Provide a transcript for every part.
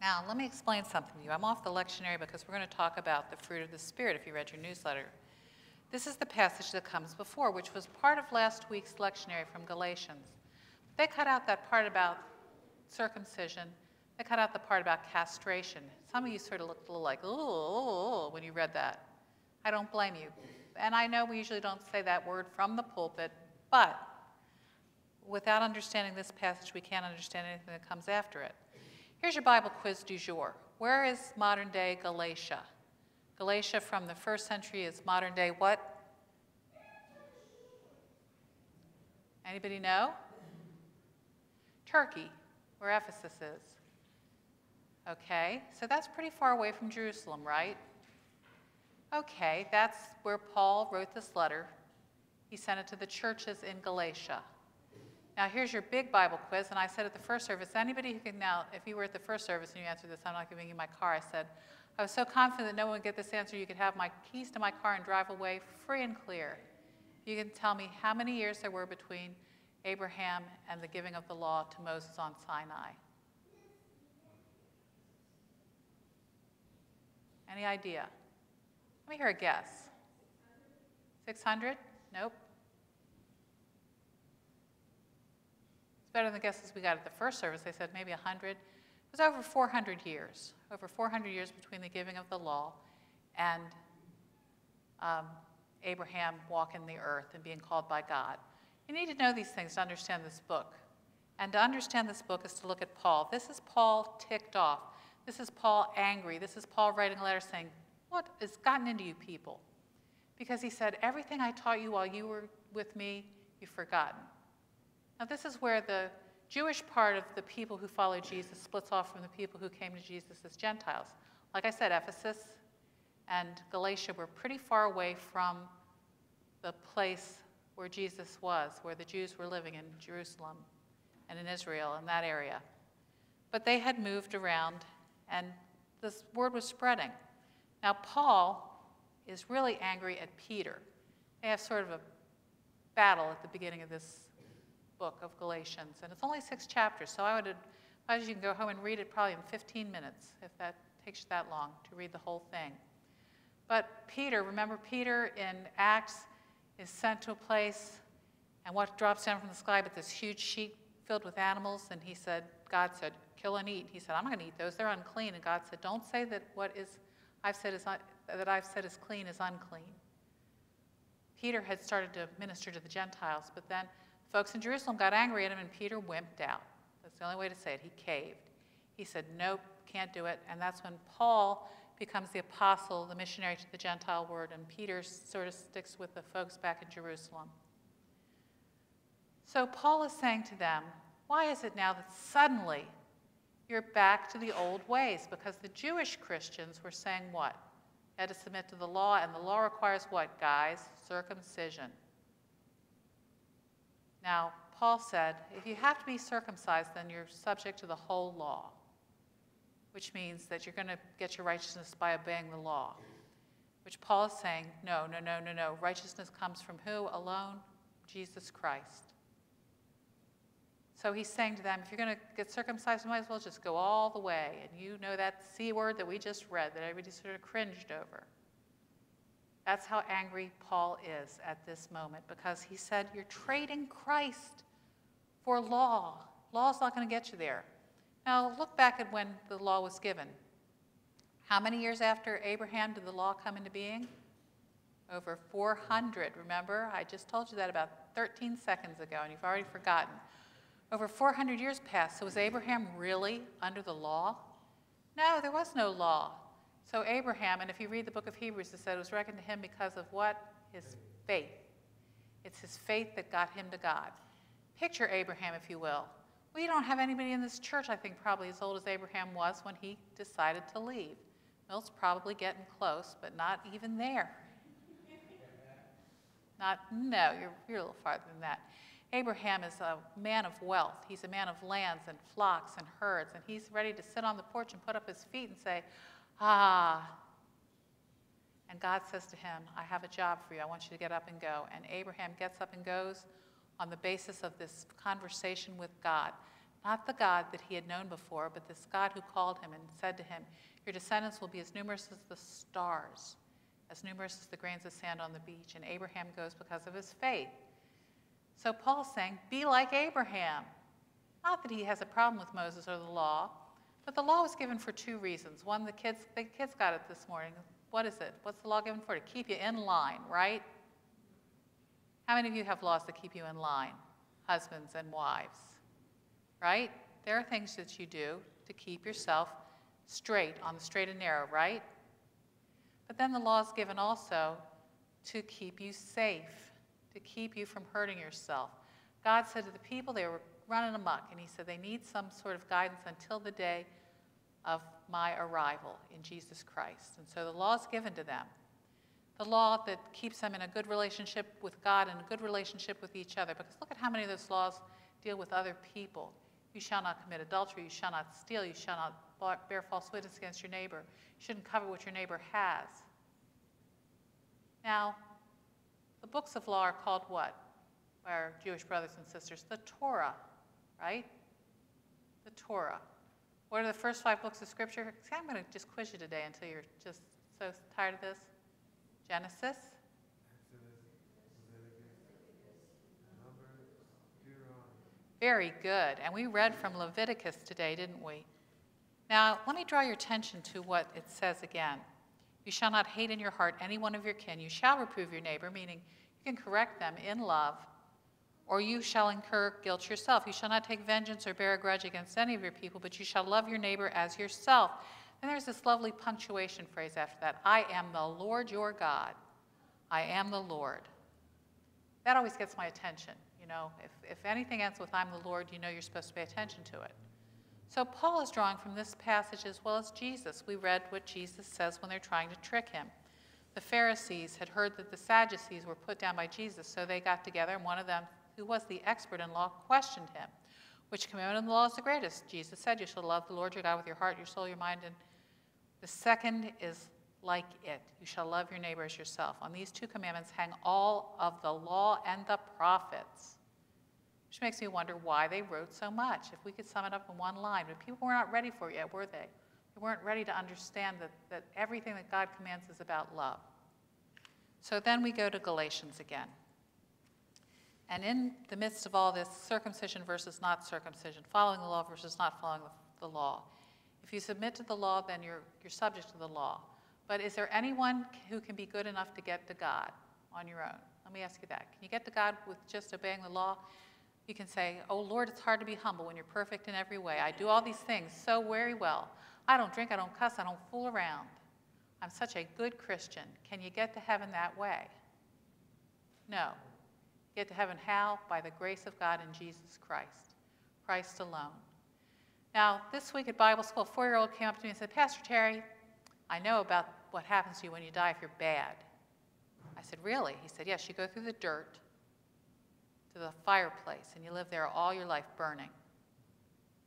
Now, let me explain something to you. I'm off the lectionary because we're going to talk about the fruit of the Spirit if you read your newsletter. This is the passage that comes before, which was part of last week's lectionary from Galatians. They cut out that part about circumcision. They cut out the part about castration. Some of you sort of looked a little like, ooh, when you read that. I don't blame you. And I know we usually don't say that word from the pulpit, but without understanding this passage, we can't understand anything that comes after it. Here's your Bible quiz du jour. Where is modern day Galatia? Galatia from the first century is modern day what? Anybody know? Turkey, where Ephesus is. Okay, so that's pretty far away from Jerusalem, right? Okay, that's where Paul wrote this letter. He sent it to the churches in Galatia. Now, here's your big Bible quiz. And I said at the first service, anybody who can now, if you were at the first service and you answered this, I'm not giving you my car. I said, I was so confident that no one would get this answer, you could have my keys to my car and drive away free and clear. You can tell me how many years there were between Abraham and the giving of the law to Moses on Sinai. Any idea? Let me hear a guess. 600? Nope. It's better than the guesses we got at the first service. They said maybe 100. It was over 400 years, over 400 years between the giving of the law and um, Abraham walking the earth and being called by God. You need to know these things to understand this book. And to understand this book is to look at Paul. This is Paul ticked off. This is Paul angry. This is Paul writing a letter saying, What has gotten into you people? Because he said, Everything I taught you while you were with me, you've forgotten. Now, this is where the Jewish part of the people who follow Jesus splits off from the people who came to Jesus as Gentiles. Like I said, Ephesus and Galatia were pretty far away from the place where Jesus was, where the Jews were living in Jerusalem and in Israel, in that area. But they had moved around, and this word was spreading. Now, Paul is really angry at Peter. They have sort of a battle at the beginning of this book of Galatians. And it's only six chapters, so I would advise you can go home and read it probably in 15 minutes, if that takes you that long to read the whole thing. But Peter, remember Peter in Acts is sent to a place, and what drops down from the sky but this huge sheet filled with animals, and he said, God said, kill and eat. He said, I'm not going to eat those. They're unclean. And God said, Don't say that what is I've said is that I've said is clean is unclean. Peter had started to minister to the Gentiles, but then Folks in Jerusalem got angry at him, and Peter wimped out. That's the only way to say it. He caved. He said, Nope, can't do it. And that's when Paul becomes the apostle, the missionary to the Gentile world, and Peter sort of sticks with the folks back in Jerusalem. So Paul is saying to them, Why is it now that suddenly you're back to the old ways? Because the Jewish Christians were saying what? Had to submit to the law, and the law requires what, guys? Circumcision. Now, Paul said, if you have to be circumcised, then you're subject to the whole law, which means that you're going to get your righteousness by obeying the law. Which Paul is saying, no, no, no, no, no. Righteousness comes from who alone? Jesus Christ. So he's saying to them, if you're going to get circumcised, you might as well just go all the way. And you know that C word that we just read that everybody sort of cringed over. That's how angry Paul is at this moment because he said, You're trading Christ for law. Law's not going to get you there. Now, look back at when the law was given. How many years after Abraham did the law come into being? Over 400. Remember, I just told you that about 13 seconds ago, and you've already forgotten. Over 400 years passed. So was Abraham really under the law? No, there was no law. So Abraham, and if you read the book of Hebrews, it said it was reckoned to him because of what? His faith. It's his faith that got him to God. Picture Abraham, if you will. We don't have anybody in this church, I think, probably as old as Abraham was when he decided to leave. Milt's probably getting close, but not even there. Not, no, you're, you're a little farther than that. Abraham is a man of wealth. He's a man of lands and flocks and herds, and he's ready to sit on the porch and put up his feet and say, Ah. And God says to him, I have a job for you. I want you to get up and go. And Abraham gets up and goes on the basis of this conversation with God. not the God that he had known before, but this God who called him and said to him, Your descendants will be as numerous as the stars, as numerous as the grains of sand on the beach. And Abraham goes because of his faith. So Paul's saying, Be like Abraham. Not that he has a problem with Moses or the law, but the law was given for two reasons. One, the kids, the kids got it this morning. What is it? What's the law given for? To keep you in line, right? How many of you have laws that keep you in line? Husbands and wives, right? There are things that you do to keep yourself straight, on the straight and narrow, right? But then the law is given also to keep you safe, to keep you from hurting yourself. God said to the people, they were running amok. And he said they need some sort of guidance until the day of my arrival in Jesus Christ. And so the law is given to them. The law that keeps them in a good relationship with God and a good relationship with each other. Because look at how many of those laws deal with other people. You shall not commit adultery. You shall not steal. You shall not bear false witness against your neighbor. You shouldn't cover what your neighbor has. Now, the books of law are called what? Our Jewish brothers and sisters, the Torah right? The Torah. What are the first five books of Scripture? I'm going to just quiz you today until you're just so tired of this. Genesis. Very good. And we read from Leviticus today, didn't we? Now, let me draw your attention to what it says again. You shall not hate in your heart any one of your kin. You shall reprove your neighbor, meaning you can correct them in love or you shall incur guilt yourself. You shall not take vengeance or bear a grudge against any of your people, but you shall love your neighbor as yourself. And there's this lovely punctuation phrase after that I am the Lord your God. I am the Lord. That always gets my attention. You know, if, if anything ends with I'm the Lord, you know you're supposed to pay attention to it. So Paul is drawing from this passage as well as Jesus. We read what Jesus says when they're trying to trick him. The Pharisees had heard that the Sadducees were put down by Jesus, so they got together, and one of them who was the expert in law, questioned him. Which commandment in the law is the greatest? Jesus said, You shall love the Lord your God with your heart, your soul, your mind, and the second is like it. You shall love your neighbor as yourself. On these two commandments hang all of the law and the prophets. Which makes me wonder why they wrote so much. If we could sum it up in one line, but people were not ready for it yet, were they? They weren't ready to understand that, that everything that God commands is about love. So then we go to Galatians again. And in the midst of all this, circumcision versus not circumcision, following the law versus not following the, law. If you submit to the law, then you're, you're subject to the law. But is there anyone who can be good enough to get to God on your own? Let me ask you that. Can you get to God with just obeying the law? You can say, Oh Lord, it's hard to be humble when you're perfect in every way. I do all these things so very well. I don't drink, I don't cuss, I don't fool around. I'm such a good Christian. Can you get to heaven that way? No. Get to heaven how? By the grace of God in Jesus Christ, Christ alone. Now, this week at Bible school, a four year old came up to me and said, Pastor Teri, I know about what happens to you when you die if you're bad. I said, Really? He said, Yes, you go through the dirt to the fireplace and you live there all your life burning.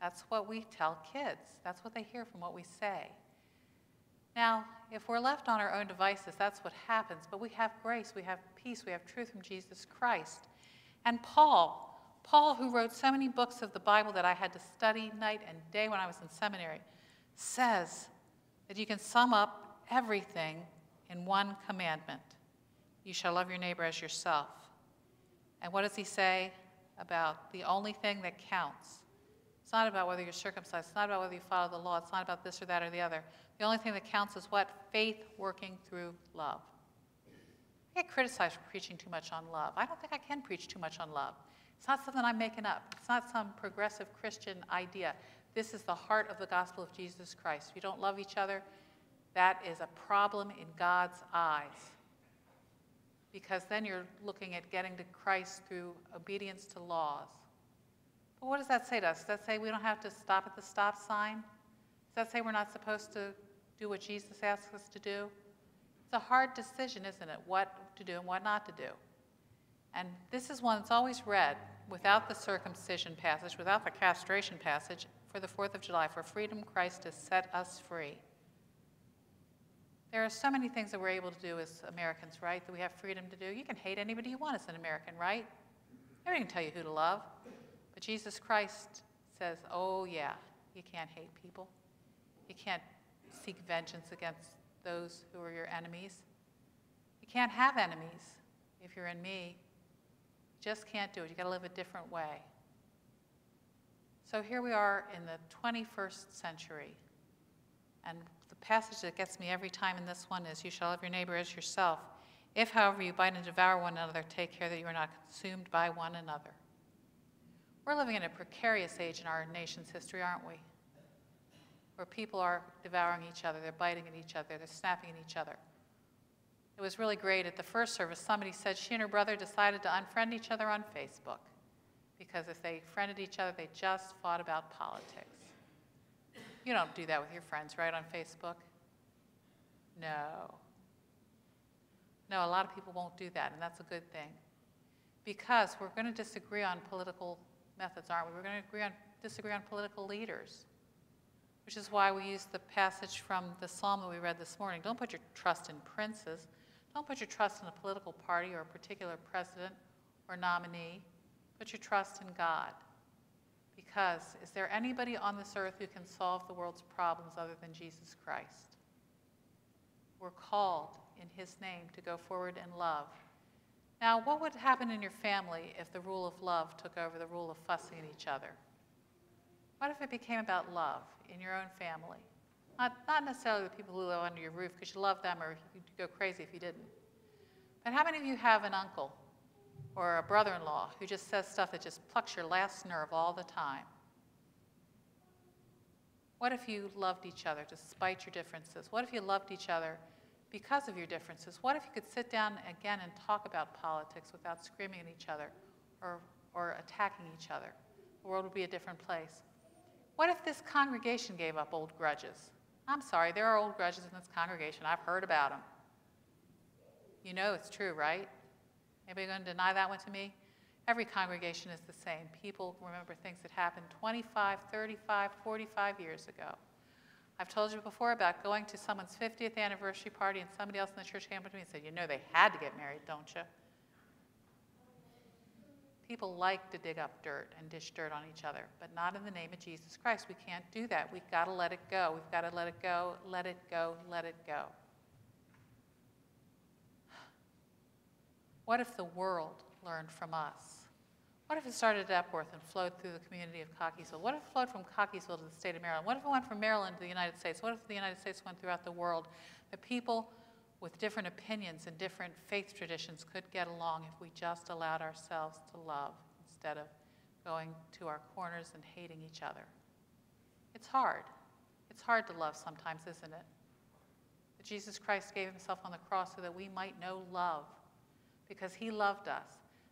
That's what we tell kids, that's what they hear from what we say. Now, if we're left on our own devices, that's what happens. But we have grace, we have peace, we have truth from Jesus Christ. And Paul, Paul, who wrote so many books of the Bible that I had to study night and day when I was in seminary, says that you can sum up everything in one commandment you shall love your neighbor as yourself. And what does he say about the only thing that counts? It's not about whether you're circumcised, it's not about whether you follow the law, it's not about this or that or the other. The only thing that counts is what? Faith working through love. I get criticized for preaching too much on love. I don't think I can preach too much on love. It's not something I'm making up. It's not some progressive Christian idea. This is the heart of the gospel of Jesus Christ. If you don't love each other, that is a problem in God's eyes. Because then you're looking at getting to Christ through obedience to laws. But what does that say to us? Does that say we don't have to stop at the stop sign? Does that say we're not supposed to do what Jesus asks us to do? It's a hard decision, isn't it? What to do and what not to do. And this is one that's always read without the circumcision passage, without the castration passage for the 4th of July. For freedom, Christ has set us free. There are so many things that we're able to do as Americans, right? That we have freedom to do. You can hate anybody you want as an American, right? Nobody can tell you who to love. But Jesus Christ says, oh, yeah, you can't hate people. You can't seek vengeance against those who are your enemies. You can't have enemies if you're in me. You just can't do it. You've got to live a different way. So here we are in the 21st century. And the passage that gets me every time in this one is You shall love your neighbor as yourself. If, however, you bite and devour one another, take care that you are not consumed by one another. We're living in a precarious age in our nation's history, aren't we? Where people are devouring each other, they're biting at each other, they're snapping at each other. It was really great at the first service. Somebody said she and her brother decided to unfriend each other on Facebook because if they friended each other, they just fought about politics. You don't do that with your friends, right, on Facebook? No. No, a lot of people won't do that, and that's a good thing. Because we're going to disagree on political methods, aren't we? We're going to agree on, disagree on political leaders, which is why we use the passage from the psalm that we read this morning. Don't put your trust in princes. Don't put your trust in a political party or a particular president or nominee. Put your trust in God. Because is there anybody on this earth who can solve the world's problems other than Jesus Christ? We're called in His name to go forward in love. Now, what would happen in your family if the rule of love took over the rule of fussing at each other? What if it became about love in your own family? Not, not necessarily the people who live under your roof because you love them or you'd go crazy if you didn't. But how many of you have an uncle or a brother in law who just says stuff that just plucks your last nerve all the time? What if you loved each other despite your differences? What if you loved each other because of your differences? What if you could sit down again and talk about politics without screaming at each other or, or attacking each other? The world would be a different place. What if this congregation gave up old grudges? I'm sorry, there are old grudges in this congregation. I've heard about them. You know it's true, right? Anybody going to deny that one to me? Every congregation is the same. People remember things that happened 25, 35, 45 years ago. I've told you before about going to someone's 50th anniversary party and somebody else in the church came up to me and said, You know, they had to get married, don't you? People like to dig up dirt and dish dirt on each other, but not in the name of Jesus Christ. We can't do that. We've got to let it go. We've got to let it go, let it go, let it go. What if the world learned from us? What if it started at Epworth and flowed through the community of Cockeysville? What if it flowed from Cockeysville to the state of Maryland? What if it went from Maryland to the United States? What if the United States went throughout the world? The people with different opinions and different faith traditions could get along if we just allowed ourselves to love instead of going to our corners and hating each other. It's hard. It's hard to love sometimes, isn't it? But Jesus Christ gave himself on the cross so that we might know love because he loved us.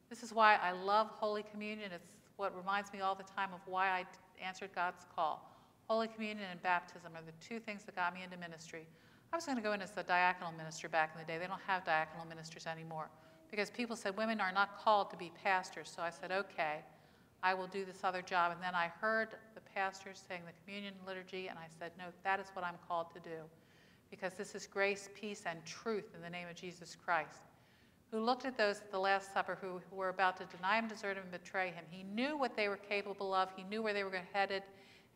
This is why I love Holy Communion. It's what reminds me all the time of why I answered God's call. Holy Communion and baptism are the two things that got me into ministry. I was going to go in as the diaconal minister back in the day. They don't have diaconal ministers anymore because people said women are not called to be pastors. So I said, okay, I will do this other job. And then I heard the pastors saying the communion liturgy, and I said, no, that is what I'm called to do because this is grace, peace, and truth in the name of Jesus Christ who looked at those at the Last Supper who, were about to deny him, desert him, and betray him. He knew what they were capable of, he knew where they were headed,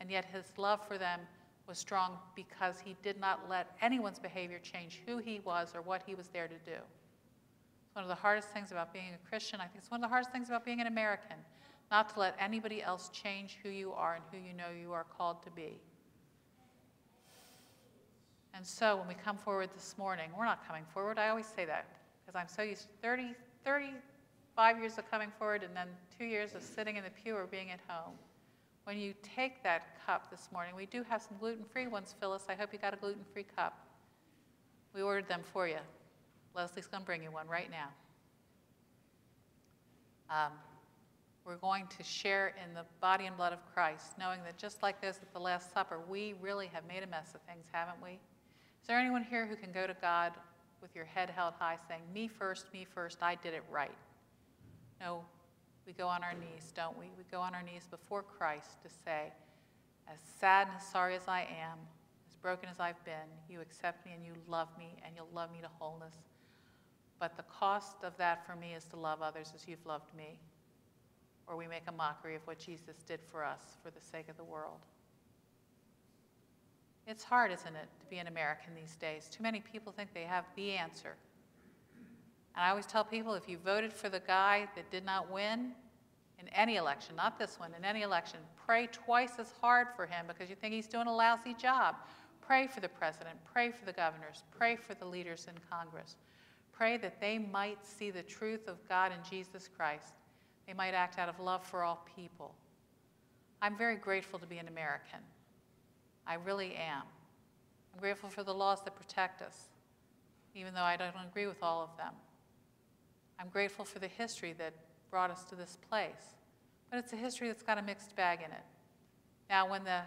and yet his love for them was strong because he did not let anyone's behavior change who he was or what he was there to do. It's one of the hardest things about being a Christian. I think it's one of the hardest things about being an American, not to let anybody else change who you are and who you know you are called to be. And so when we come forward this morning, we're not coming forward. I always say that because I'm so used to 30, 35 years of coming forward and then two years of sitting in the pew or being at home. When you take that cup this morning, we do have some gluten-free ones, Phyllis. I hope you got a gluten-free cup. We ordered them for you. Leslie's going to bring you one right now. Um, we're going to share in the body and blood of Christ, knowing that just like those at the Last Supper, we really have made a mess of things, haven't we? Is there anyone here who can go to God with your head held high saying, Me first, me first, I did it right. No, we go on our knees, don't we? We go on our knees before Christ to say, As sad and as sorry as I am, as broken as I've been, you accept me and you love me and you'll love me to wholeness. But the cost of that for me is to love others as you've loved me. or we make a mockery of what Jesus did for us for the sake of the world. It's hard, isn't it, to be an American these days? Too many people think they have the answer. And I always tell people if you voted for the guy that did not win in any election, not this one, in any election, pray twice as hard for him because you think he's doing a lousy job. Pray for the president, pray for the governors, pray for the leaders in Congress. Pray that they might see the truth of God and Jesus Christ. They might act out of love for all people. I'm very grateful to be an American. I really am. I'm grateful for the laws that protect us, even though I don't agree with all of them. I'm grateful for the history that brought us to this place, but it's a history that's got a mixed bag in it. Now, when the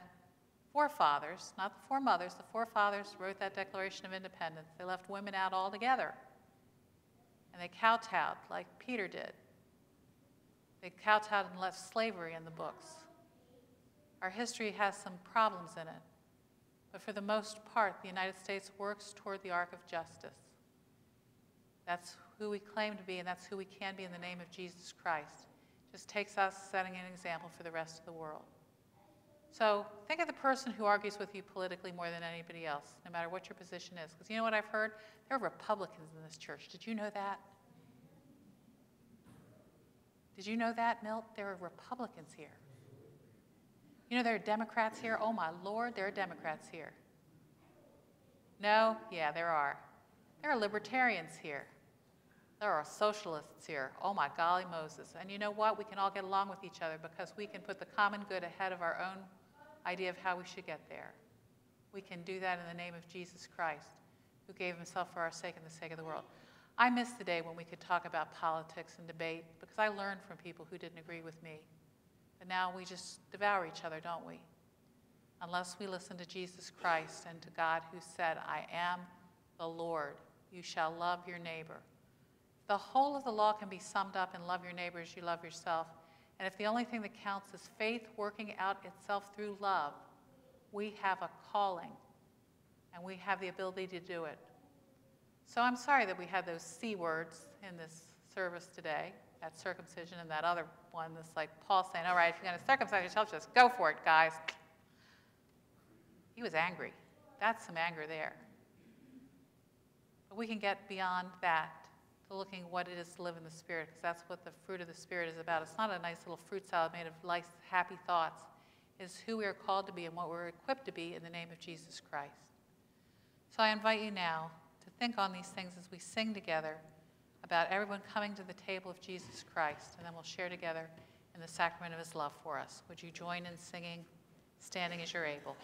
forefathers, not the foremothers, the forefathers wrote that Declaration of Independence, they left women out altogether. And they kowtowed like Peter did. They kowtowed and left slavery in the books. Our history has some problems in it, but for the most part, the United States works toward the arc of justice. That's who we claim to be, and that's who we can be in the name of Jesus Christ. It Just takes us setting an example for the rest of the world. So think of the person who argues with you politically more than anybody else, no matter what your position is. Because you know what I've heard? There are Republicans in this church. Did you know that? Did you know that, Milt? There are Republicans here. You know there are Democrats here? Oh my Lord, there are Democrats here. No? Yeah, there are. There are libertarians here. There are socialists here. Oh my golly Moses. And you know what? We can all get along with each other because we can put the common good ahead of our own idea of how we should get there. We can do that in the name of Jesus Christ, who gave himself for our sake and the sake of the world. I miss the day when we could talk about politics and debate because I learned from people who didn't agree with me. But now we just devour each other, don't we? Unless we listen to Jesus Christ and to God who said, I am the Lord. You shall love your neighbor. The whole of the law can be summed up in love your neighbor as you love yourself. And if the only thing that counts is faith working out itself through love, we have a calling and we have the ability to do it. So I'm sorry that we had those C words in this service today that circumcision and that other one that's like Paul saying, all right, if you're going to circumcise yourself, just go for it, guys. He was angry. That's some anger there. But we can get beyond that to looking what it is to live in the Spirit, because that's what the fruit of the Spirit is about. It's not a nice little fruit salad made of nice, happy thoughts. It's who we are called to be and what we're equipped to be in the name of Jesus Christ. So I invite you now to think on these things as we sing together about everyone coming to the table of Jesus Christ, and then we'll share together in the sacrament of his love for us. Would you join in singing, standing as you're able?